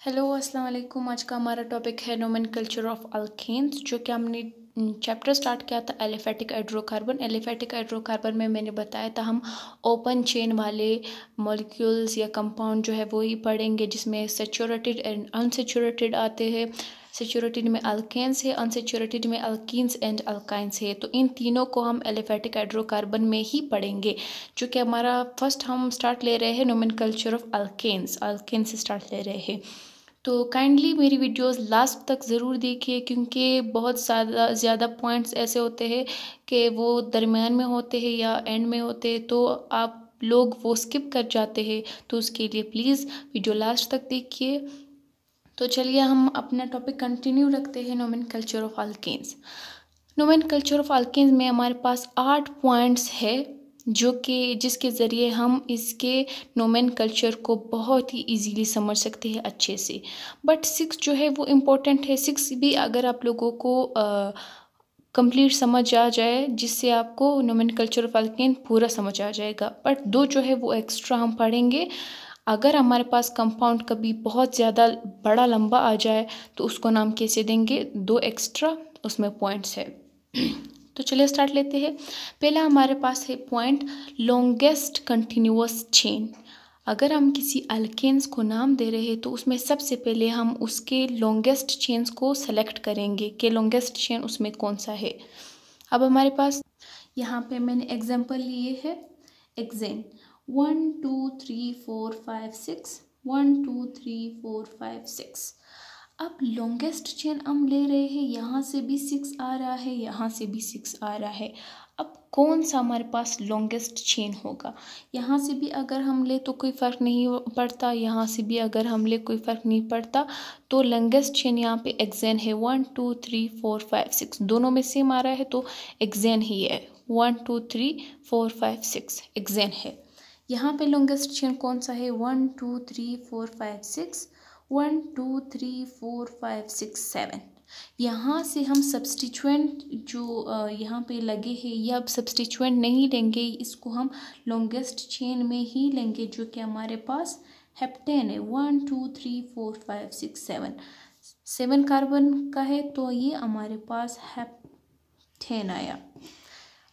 Hello अस्सलाम वालेकुम आज का हमारा टॉपिक है नोमन कल्चर ऑफ़ अल्केन्स जो कि हमने चैप्टर स्टार्ट किया था एलिफेटिक हाइड्रोकार्बन एलिफेटिक हाइड्रोकार्बन में मैंने बताया था हम ओपन चेन वाले मॉलिक्यूल्स या कंपाउंड जो है वो ही पढ़ेंगे, जिसमें सेचूरेटेड एंड अनसेचूरेटेड आते हैं। सेचूरेटेड में अल्केन्स है अनसेचूरेटेड में अल्किन्स एंड अल्काइंस है। तो इन तीनों को हम एलिफेटिक हाइड्रोकार्बन में ही पढ़ेंगे, जो कि हमारा फ़र्स्ट हम स्टार्ट ले रहे हैं nomenclature of alkanes alkanes start ले रहे हैं। तो काइंडली मेरी वीडियोस लास्ट तक ज़रूर देखिए, क्योंकि बहुत ज़्यादा ज़्यादा पॉइंट्स ऐसे होते हैं कि वो दरमियान में होते हैं या एंड में होते हैं तो आप लोग वो स्किप कर जाते हैं तो उसके लिए प्लीज़ वीडियो लास्ट तक देखिए। तो चलिए हम अपना टॉपिक कंटिन्यू रखते हैं nomenclature of alkanes nomenclature of alkanes में हमारे पास आठ पॉइंट्स है। जो कि जिसके ज़रिए हम इसके नोमेन कल्चर को बहुत ही इजीली समझ सकते हैं अच्छे से। बट सिक्स जो है वो इम्पोर्टेंट है। सिक्स भी अगर आप लोगों को कंप्लीट समझ आ जाए, जिससे आपको नोमेन कल्चर ऑफ़ अल्केन पूरा समझ आ जाएगा। बट दो जो है वो एक्स्ट्रा हम पढ़ेंगे। अगर हमारे पास कंपाउंड कभी बहुत ज़्यादा बड़ा लंबा आ जाए तो उसको नाम कैसे देंगे? दो एक्स्ट्रा उसमें पॉइंट्स है। तो चलिए स्टार्ट लेते हैं। पहला हमारे पास है पॉइंट लॉन्गेस्ट कंटिन्यूस चेन अगर हम किसी अल्केन्स को नाम दे रहे हैं तो उसमें सबसे पहले हम उसके लॉन्गेस्ट चेन्स को सेलेक्ट करेंगे कि लॉन्गेस्ट चेन उसमें कौन सा है। अब हमारे पास यहाँ पे मैंने एग्जांपल लिए है। Hexane one two three four five six one two three four five six अब लॉन्गेस्ट चेन हम ले रहे हैं, यहाँ से भी सिक्स आ रहा है, यहाँ से भी सिक्स आ रहा है। अब कौन सा हमारे पास लॉन्गेस्ट चेन होगा? यहाँ से भी अगर हम ले तो कोई फ़र्क नहीं पड़ता, यहाँ से भी अगर हम ले कोई फ़र्क नहीं पड़ता। तो लॉन्गेस्ट चेन यहाँ पे एग्जैन है one two three four five six दोनों में सेम आ रहा है तो एग्जैन ही है। One two three four five six hexane है। यहाँ पे लॉन्गेस्ट चेन कौन सा है? One two three four five six one, two, three, four, five, six, seven. यहाँ से हम सब्सटिचुएंट जो यहाँ पे लगे हैं, ये अब सब्सटीचुएंट नहीं लेंगे, इसको हम लॉन्गेस्ट चेन में ही लेंगे, जो कि हमारे पास हेप्टेन है। One, two, three, four, five, six, seven. Seven carbon का है तो ये हमारे पास हेप्टेन आया।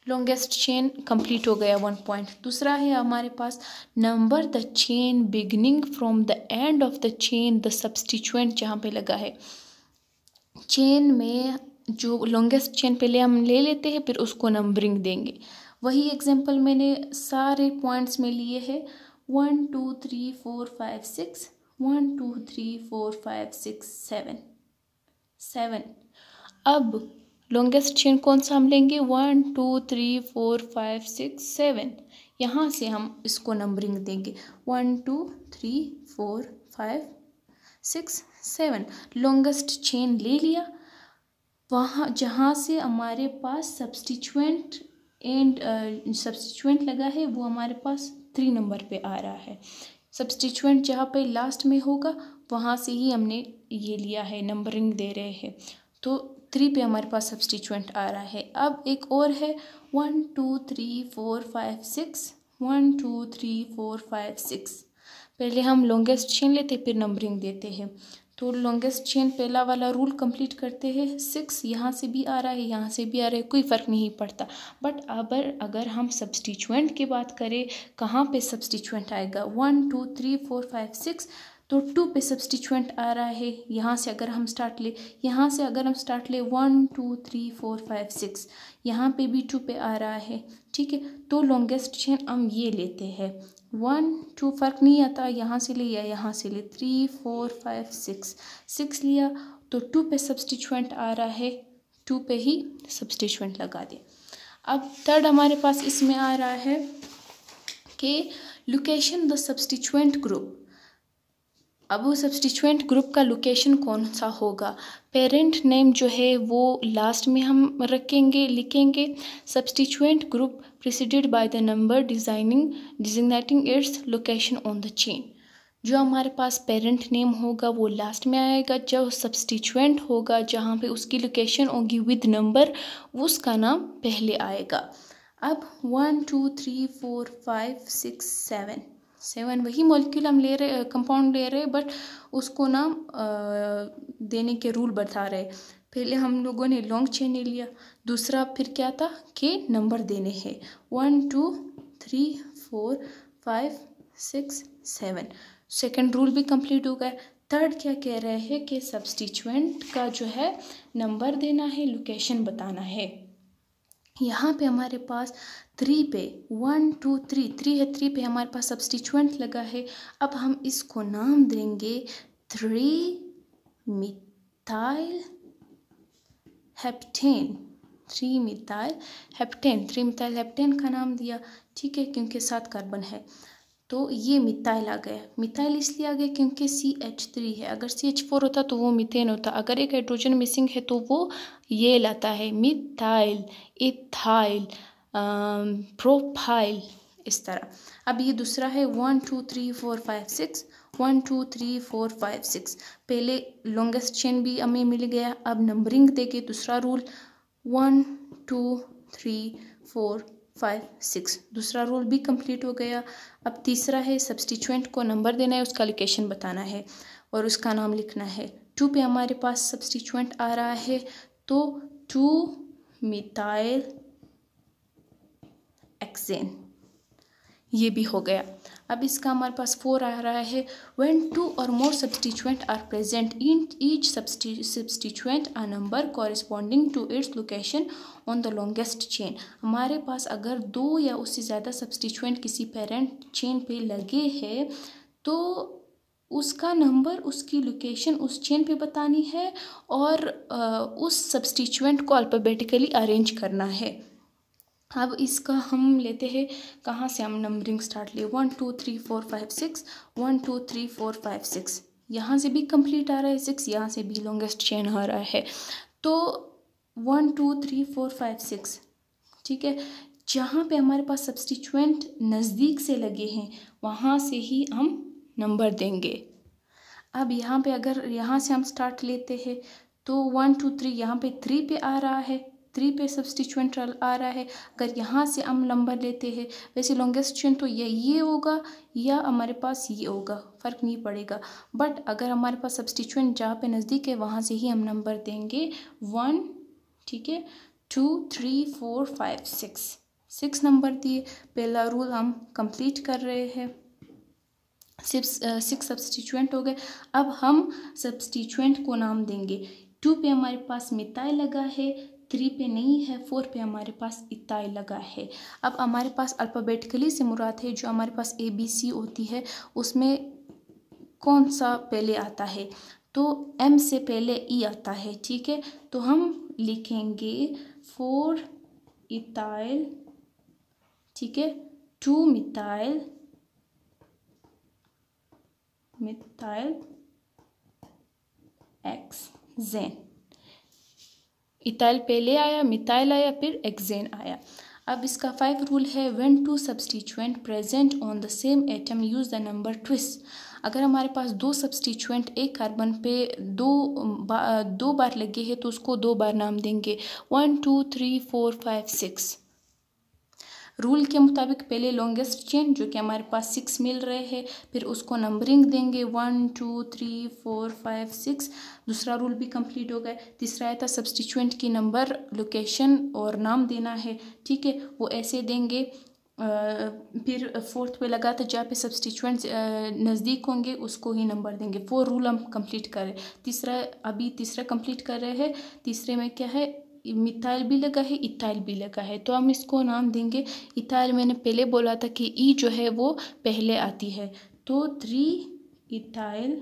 लॉन्गेस्ट चेन कंप्लीट हो गया वन पॉइंट दूसरा है हमारे पास number the chain beginning from the end of the chain the substituent जहाँ पे लगा है। चेन में जो लॉन्गेस्ट चेन पहले हम ले लेते हैं, फिर उसको नंबरिंग देंगे। वही एग्जांपल मैंने सारे पॉइंट्स में लिए हैं। One two three four five six one two three four five six seven seven अब लॉन्गेस्ट चेन कौन सा हम लेंगे? One two three four five six seven यहाँ से हम इसको नंबरिंग देंगे. One two three four five six seven longest chain ले लिया. वहाँ, जहाँ से हमारे पास सब्सटिचुएंट एंड सब्सटीचुएंट लगा है, वो हमारे पास थ्री नंबर पे आ रहा है. सब्सटिचुएंट जहाँ पे लास्ट में होगा, वहाँ से ही हमने ये लिया है नंबरिंग दे रहे हैं. तो थ्री पे हमारे पास सब्सटीचुएंट आ रहा है। अब एक और है। One two three four five six one two three four five six पहले हम लॉन्गेस्ट चेन लेते, फिर नंबरिंग देते हैं। तो लॉन्गेस्ट चेन पहला वाला रूल कंप्लीट करते हैं। सिक्स यहाँ से भी आ रहा है, यहाँ से भी आ रहा है, कोई फ़र्क नहीं पड़ता। बट अगर अगर हम सब्सटीचुएंट की बात करें, कहाँ पे सब्सटीचुएंट आएगा? One two three four five six तो टू पे सब्सटीचुएंट आ रहा है। यहाँ से अगर हम स्टार्ट ले, यहाँ से अगर हम स्टार्ट ले one two three four five six यहाँ पे भी टू पे आ रहा है। ठीक है? तो लॉन्गेस्ट चेन हम ये लेते हैं। वन टू फ़र्क नहीं आता, यहाँ से ले या यहाँ से ले। Three four five six six लिया तो टू पे सब्सटीचुएंट आ रहा है। टू पे ही सब्सटीचुएंट लगा दे। अब थर्ड हमारे पास इसमें आ रहा है कि लोकेशन द सब्सटीचुएंट ग्रुप अब वो सब्सटीचुएंट ग्रुप का लोकेशन कौन सा होगा? पेरेंट नेम जो है वो लास्ट में हम रखेंगे, लिखेंगे। Substituent group preceded by the number designing designating its location on the chain जो हमारे पास पेरेंट नेम होगा वो लास्ट में आएगा। जो सब्सटीचुएंट होगा जहाँ पे उसकी लोकेशन होगी विद नंबर उसका नाम पहले आएगा। अब one two three four five six seven seven वही मॉलिक्यूल हम ले रहे, कंपाउंड ले रहे बट उसको ना देने के रूल बता रहे। पहले हम लोगों ने लॉन्ग चेन ले लिया। दूसरा फिर क्या था कि नंबर देने हैं। One two three four five six seven second rule भी कंप्लीट हो गया। थर्ड क्या कह रहे हैं कि सब्सटीचुएंट का जो है नंबर देना है लोकेशन बताना है। यहाँ पे हमारे पास थ्री पे वन टू थ्री थ्री है थ्री पे हमारे पास सब्सटिचुएंट लगा है। अब हम इसको नाम देंगे three methyl heptane. Three methyl heptane three methyl heptane का नाम दिया। ठीक है, क्योंकि सात कार्बन है। तो ये मिथाइल आ गया। मिथाइल इसलिए आ गया क्योंकि सी एच थ्री है। अगर सी एच फोर होता तो वो मिथेन होता। अगर एक हाइड्रोजन मिसिंग है तो वो ये लाता है। मिथाइल इथाइल प्रोफ़ाइल इस तरह। अब ये दूसरा है one two three four five six one two three four five six पहले लॉन्गेस्ट चेन भी हमें मिल गया। अब नंबरिंग देके दूसरा rule one two three four five six दूसरा रूल भी कंप्लीट हो गया। अब तीसरा है सब्सटीचुएंट को नंबर देना है, उसका लोकेशन बताना है और उसका नाम लिखना है। टू पे हमारे पास सब्सटीचुएंट आ रहा है तो टू मिथाइल एक्सेन ये भी हो गया। अब इसका हमारे पास फोर आ रहा है। When two or more substituent are present in each substituent a number corresponding to its location on the longest chain हमारे पास अगर दो या उससे ज़्यादा सब्सटीचुएंट किसी पेरेंट चेन पे लगे हैं तो उसका नंबर उसकी लोकेशन उस चेन पे बतानी है और उस सब्सटीचुएंट को अल्फ़ाबेटिकली अरेंज करना है। अब इसका हम लेते हैं, कहाँ से हम नंबरिंग स्टार्ट लिए? One two three four five six one two three four five six यहाँ से भी कंप्लीट आ रहा है सिक्स यहाँ से भी लॉन्गेस्ट चेन आ रहा है। तो one two three four five six ठीक है? जहाँ पे हमारे पास सब्सटीचुएंट नज़दीक से लगे हैं, वहाँ से ही हम नंबर देंगे। अब यहाँ पे अगर, यहाँ से हम स्टार्ट लेते हैं तो वन टू थ्री यहाँ पे थ्री पे आ रहा है। थ्री पे सब्सटीचुएंट आ रहा है। अगर यहाँ से हम नंबर लेते हैं, वैसे लॉन्गेस्ट चेन तो या ये होगा या हमारे पास ये होगा, फ़र्क नहीं पड़ेगा। बट अगर हमारे पास सब्सटीचुएंट जहाँ पे नज़दीक है, वहाँ से ही हम नंबर देंगे। वन ठीक है? Two three four five six six number दिए। पहला रूल हम कंप्लीट कर रहे हैं। सिक्स सिक्स सब्सटीचुएंट हो गए। अब हम सब्सटीचुएंट को नाम देंगे। टू पे हमारे पास मिताई लगा है। थ्री पे नहीं है फोर पे हमारे पास इताई लगा है। अब हमारे पास अल्फ़ाबेटिकली से मुराद है, जो हमारे पास ए बी सी होती है, उसमें कौन सा पहले आता है? तो एम से पहले ई आता है, ठीक है? तो हम लिखेंगे फोर इताइल ठीक है? Two methyl methyl hexane ethyl पहले आया मिथाइल आया फिर एक्जेन आया। अब इसका फाइव रूल है when two substituent present on the same atom use the number twice अगर हमारे पास दो सब्सटीचुएंट एक कार्बन पे दो बा, दो बार लगे हैं तो उसको दो बार नाम देंगे। One two three four five six rule के मुताबिक पहले लॉन्गेस्ट चेन जो कि हमारे पास सिक्स मिल रहे हैं, फिर उसको नंबरिंग देंगे one two three four five six दूसरा रूल भी कंप्लीट हो गया। तीसरा आया था सब्सटीचुएंट की नंबर लोकेशन और नाम देना है, ठीक है? वो ऐसे देंगे फिर फोर्थ पे लगा था, जहाँ पे सब्सटीचुएंट नज़दीक होंगे, उसको ही नंबर देंगे। फोर रूल हम कंप्लीट कर रहे तीसरा, अभी तीसरा कंप्लीट कर रहे हैं। तीसरे में क्या है? मिथाइल भी लगा है, इथाइल भी लगा है। तो हम इसको नाम देंगे, इथाइल। मैंने पहले बोला था कि ई जो है वो पहले आती है। तो थ्री इथाइल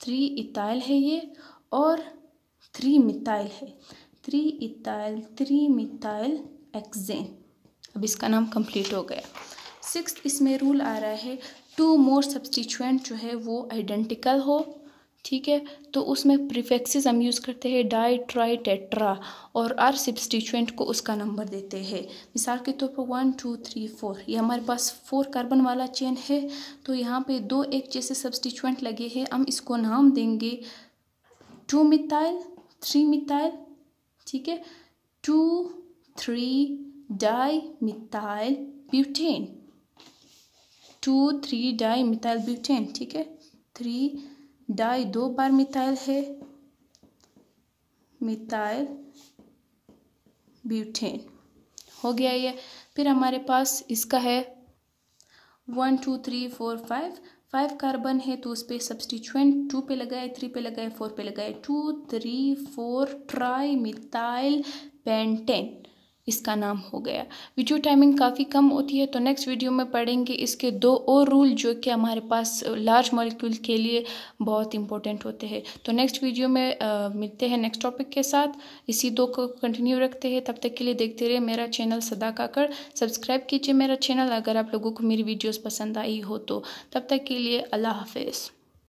थ्री इथाइल है ये और थ्री मिथाइल है। Three ethyl, three methyl hexane अब इसका नाम कंप्लीट हो गया। सिक्स इसमें रूल आ रहा है टू मोर सब्सटीचुएंट जो है वो आइडेंटिकल हो। ठीक है? तो उसमें प्रीफेक्सेस हम यूज़ करते हैं डाई ट्राई टेट्रा और आर सब्सटीचुएंट को उसका नंबर देते हैं। मिसाल के तौर पर वन टू थ्री फोर ये हमारे पास फोर कार्बन वाला चेन है तो यहाँ पे दो एक जैसे सब्सटीचुएंट लगे हैं, हम इसको नाम देंगे टू मिथाइल थ्री मिथाइल ठीक है? Two three di methyl butane two three di methyl butane ठीक है? थ्री डाई दो बार मिथाइल है। Methyl butane. हो गया ये। फिर हमारे पास इसका है one, two, three, four, five. Five carbon है तो उस पर सब्सटीचुएंट टू पे लगाए, थ्री पे लगाए, फोर पे लगाए। Two, three, four tri methyl pentane. इसका नाम हो गया। वीडियो टाइमिंग काफ़ी कम होती है तो नेक्स्ट वीडियो में पढ़ेंगे इसके दो और रूल जो कि हमारे पास लार्ज मॉलिक्यूल के लिए बहुत इंपॉर्टेंट होते हैं। तो नेक्स्ट वीडियो में आ, मिलते हैं नेक्स्ट टॉपिक के साथ। इसी दो को कंटिन्यू रखते हैं। तब तक के लिए देखते रहिए मेरा चैनल सदा काकर सब्सक्राइब कीजिए मेरा चैनल अगर आप लोगों को मेरी वीडियोज़ पसंद आई हो तो। तब तक के लिए अल्लाह हाफिज़।